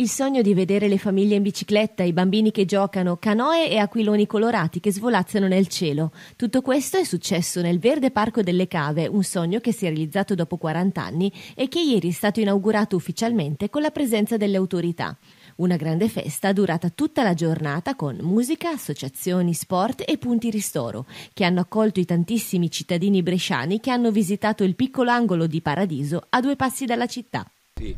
Il sogno di vedere le famiglie in bicicletta, i bambini che giocano, canoe e aquiloni colorati che svolazzano nel cielo. Tutto questo è successo nel Verde Parco delle Cave, un sogno che si è realizzato dopo 40 anni e che ieri è stato inaugurato ufficialmente con la presenza delle autorità. Una grande festa durata tutta la giornata con musica, associazioni, sport e punti ristoro, che hanno accolto i tantissimi cittadini bresciani che hanno visitato il piccolo angolo di Paradiso a due passi dalla città. Sì,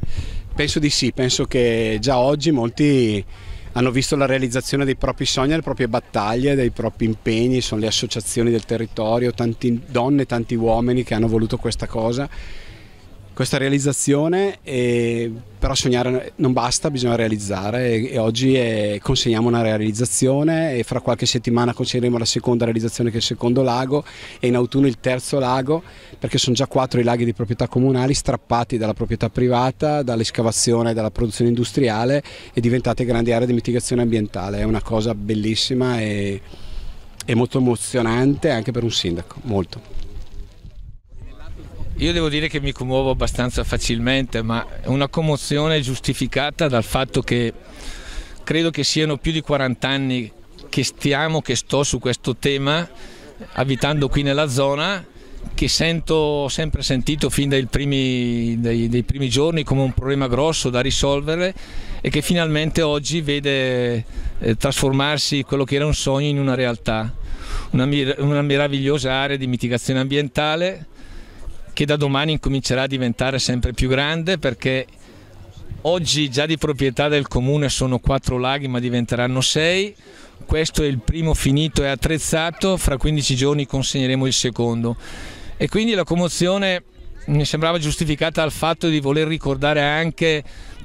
penso di sì, penso che già oggi molti hanno visto la realizzazione dei propri sogni, delle proprie battaglie, dei propri impegni, sono le associazioni del territorio, tante donne, tanti uomini che hanno voluto questa cosa questa realizzazione, e, però sognare non basta, bisogna realizzare e, e oggi è, consegniamo una realizzazione e fra qualche settimana consegneremo la seconda realizzazione che è il secondo lago e in autunno il terzo lago perché sono già quattro i laghi di proprietà comunali strappati dalla proprietà privata, dall'escavazione e dalla produzione industriale e diventate grandi aree di mitigazione ambientale, è una cosa bellissima e, e molto emozionante anche per un sindaco, molto. Io devo dire che mi commuovo abbastanza facilmente, ma è una commozione giustificata dal fatto che credo che siano più di 40 anni che stiamo, che sto su questo tema, abitando qui nella zona, che sento, ho sempre sentito fin dai primi, dai, dai primi giorni come un problema grosso da risolvere e che finalmente oggi vede eh, trasformarsi quello che era un sogno in una realtà. Una, una meravigliosa area di mitigazione ambientale che da domani incomincerà a diventare sempre più grande perché oggi già di proprietà del comune sono quattro laghi ma diventeranno sei. Questo è il primo finito e attrezzato, fra 15 giorni consegneremo il secondo. E quindi la commozione mi sembrava giustificata dal fatto di voler ricordare anche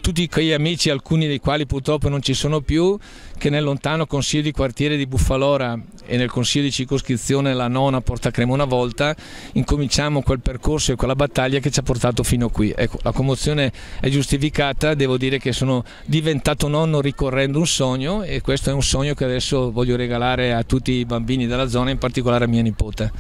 tutti quegli amici, alcuni dei quali purtroppo non ci sono più, che nel lontano consiglio di quartiere di Buffalora e nel consiglio di circoscrizione la nona Porta Crema una volta, incominciamo quel percorso e quella battaglia che ci ha portato fino qui. Ecco, la commozione è giustificata, devo dire che sono diventato nonno ricorrendo un sogno e questo è un sogno che adesso voglio regalare a tutti i bambini della zona, in particolare a mia nipote.